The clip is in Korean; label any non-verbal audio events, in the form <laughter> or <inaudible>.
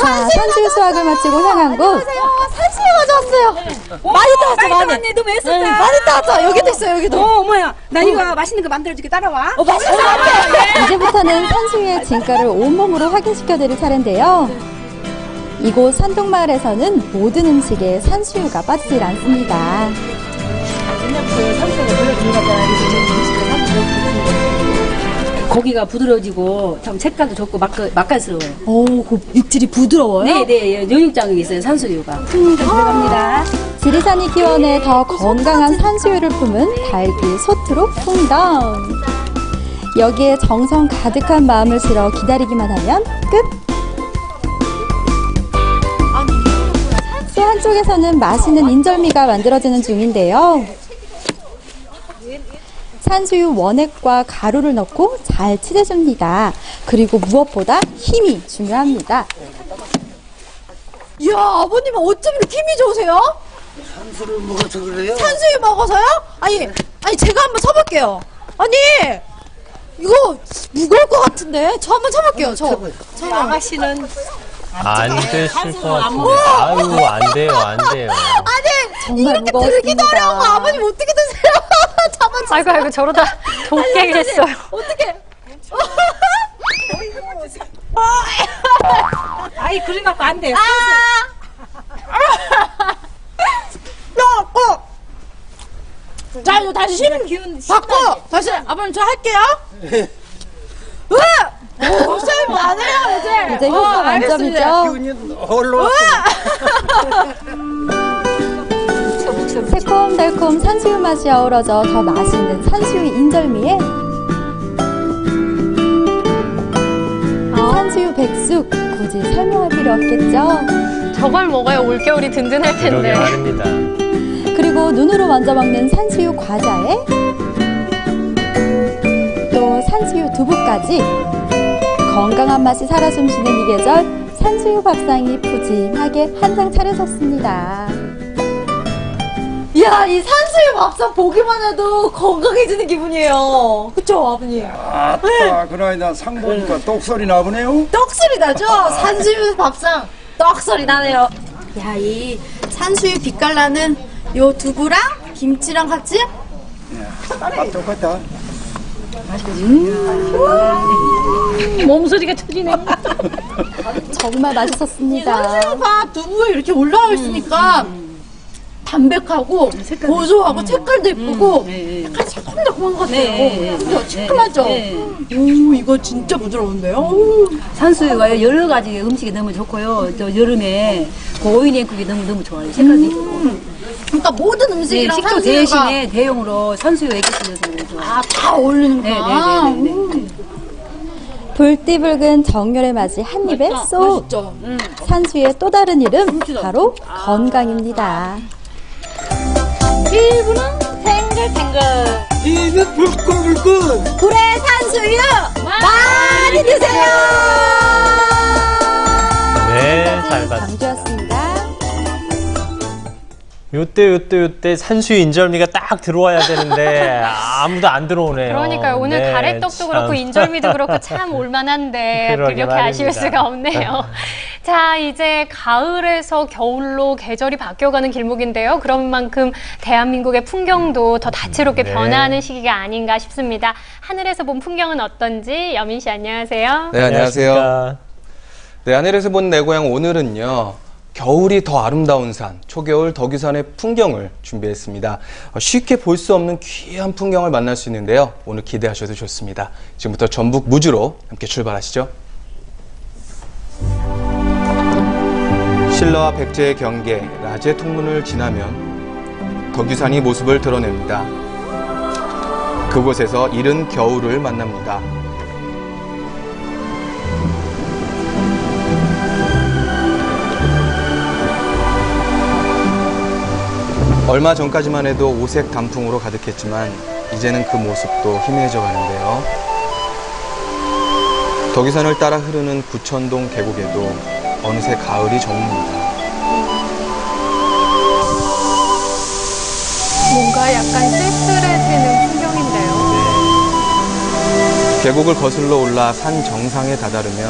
자, 산수유 수확을 마치고 향한 곳. 산수유 가져왔어요. 많이 따왔어, 많이. 너무 애썼다. 응, 많이 따왔어. 여기도 있어, 여기도. 어, 뭐야. 나 이거 맛있는 거 만들어줄게. 따라와. 어, 맛있어. 이제부터는 산수유의 진가를 온몸으로 확인시켜 드릴 차례인데요. 이곳 산동마을에서는 모든 음식에 산수유가 빠지질 않습니다. 고기가 부드러워지고 참 색깔도 좋고 맛, 맛깔스러워요. 오, 그 육질이 부드러워요? 네, 네. 영육장이 있어요. 산수유가. 음, 들어갑니다. 지리산이 기원해 더 건강한 산수유를 품은 달기 소트로 풍덩. 여기에 정성 가득한 마음을 실어 기다리기만 하면 끝. 또 한쪽에서는 맛있는 인절미가 만들어지는 중인데요. 산수유 원액과 가루를 넣고 잘 칠해줍니다. 그리고 무엇보다 힘이 중요합니다. 이야, 아버님은 어쩜 이렇게 힘이 좋으세요? 산수를 먹어서 그래요? 산수유 먹어서요? 아니, 아니, 제가 한번 쳐볼게요. 아니, 이거 무거울 것 같은데? 저 한번 쳐볼게요, 저. 저 아가씨는 안 되실 것 같은데. 아유, 안 돼요, 안 돼요. 아니, 정말 이렇게 들기도 무거웠습니다. 어려운 거 아버님 어떻게 드세요? 아이고 아이고 저러다 돕겠어요. 어떻게? 아이 그래 갖고 안 돼. 아! 야, 어! 자, 이거 다시 힘 받고, 다시, 아버님 저 할게요. 으아! 목소리 나네요, 이제. 이제 효과 만점이죠. 기운이 올라왔어. <laughs> 새콤달콤 산수유 맛이 어우러져 더 맛있는 산수유 인절미에 산수유 백숙 굳이 설명할 필요 없겠죠. 저걸 먹어야 올겨울이 든든할 텐데. 말입니다. 그리고 눈으로 먼저 먹는 산수유 과자에 또 산수유 두부까지 건강한 맛이 살아 숨쉬는 이 계절 산수유 밥상이 푸짐하게 한 상 차려졌습니다. 이야, 이 산수유 밥상 보기만 해도 건강해지는 기분이에요. 그쵸, 아버님? 아따, 그나이나 상 보니까 똑소리 나보네요. 떡소리 나죠? <laughs> 산수유 밥상 떡소리 나네요. 야, 이 산수유 빛깔 나는 요 두부랑 김치랑 같이 맛 똑같다. 몸소리가 터지네. <laughs> 정말 맛있었습니다. 산수유가 두부에 이렇게 올라와 있으니까 담백하고 고소하고 색깔도 예쁘고 네, 약간 새콤달콤한 것 같아요. 네, 그죠? 시큼하죠? 네. 오, 이거 진짜 부드러운데요? 오. 산수유가 여러 가지 음식이 너무 좋고요. 또 여름에 고인 냉국이 너무 너무 좋아요. 색깔도 예쁘고. 그러니까 모든 네, 음식이랑 식초 산수유가 대신에 대용으로 산수유 액기스 넣어서 너무 좋아요. 아, 다 어울리는구나. 네, 네, 네, 네, 네. 불띠붉은 정열의 맛이 한 입에 쏙 맛있죠? 산수유의 또 다른 이름 바로 건강입니다. 피부는 탱글탱글. 이는 불끈불끈. 요때, 요때, 요때 산수유 인절미가 딱 들어와야 되는데 아무도 안 들어오네요. 그러니까요. 오늘 네, 가래떡도 참. 그렇고 인절미도 그렇고 참 올만한데 <laughs> 그러게 이렇게 아쉬울. 수가 없네요. <laughs> 자, 이제 가을에서 겨울로 계절이 바뀌어가는 길목인데요. 그런 만큼 대한민국의 풍경도 더 다채롭게 네. 변화하는 시기가 아닌가 싶습니다. 하늘에서 본 풍경은 어떤지 여민 씨 안녕하세요. 네, 안녕하세요. 안녕하십니까. 네, 하늘에서 본 내 고향 오늘은요. 겨울이 더 아름다운 산, 초겨울 덕유산의 풍경을 준비했습니다. 어, 쉽게 볼 수 없는 귀한 풍경을 만날 수 있는데요. 오늘 기대하셔도 좋습니다. 지금부터 전북 무주로 함께 출발하시죠. 신라와 백제의 경계, 라제 통문을 지나면 덕유산이 모습을 드러냅니다. 그곳에서 이른 겨울을 만납니다. 얼마 전까지만 해도 오색 단풍으로 가득했지만 이제는 그 모습도 희미해져 가는데요. 덕유산을 따라 흐르는 구천동 계곡에도 어느새 가을이 저뭅니다. 뭔가 약간 쓸쓸해지는 풍경인데요. 계곡을 거슬러 올라 산 정상에 다다르면